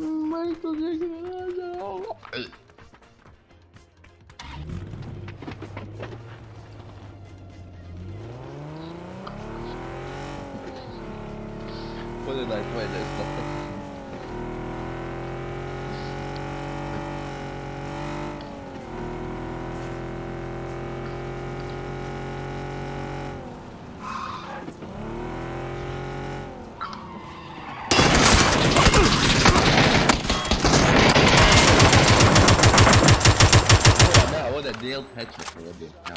うまいこできないだろう。はいこれでい、これ、headshot ovdje. Ja.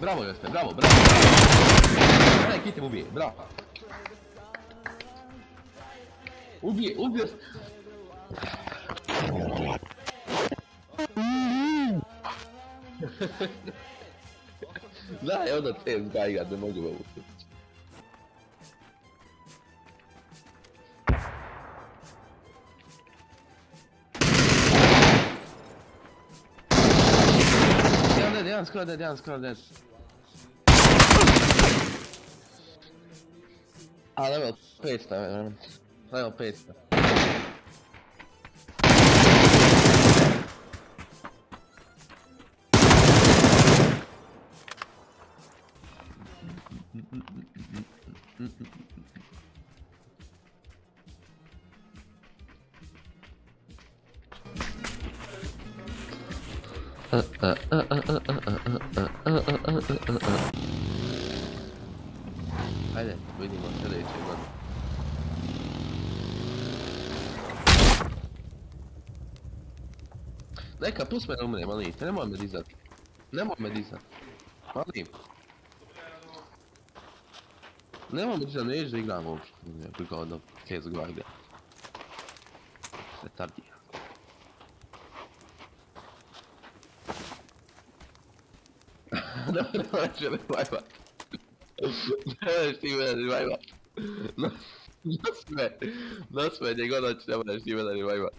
Bravo Jospe, bravo, bravo. Ne, kitim ubije, bravo. Ubije, ubije. Da, je onda CS gajga, ne mogu ga uspjeti. Jedan skoro dead, jedan skoro dead. A, level 500, level, level 500. Ajde, vidimo sljedeće godine. Neka, pust me da umrem, ali nemoj me dizat. Nemoj me dizat. Molim. Nemoj me dizat, neću da igram uopšte. Koliko ono, CS gvarde. Retardija. No, će me vajbat. Ne možeš ti mene. No, no sve, no sve, njegov noć ne možeš ti mene vajbat.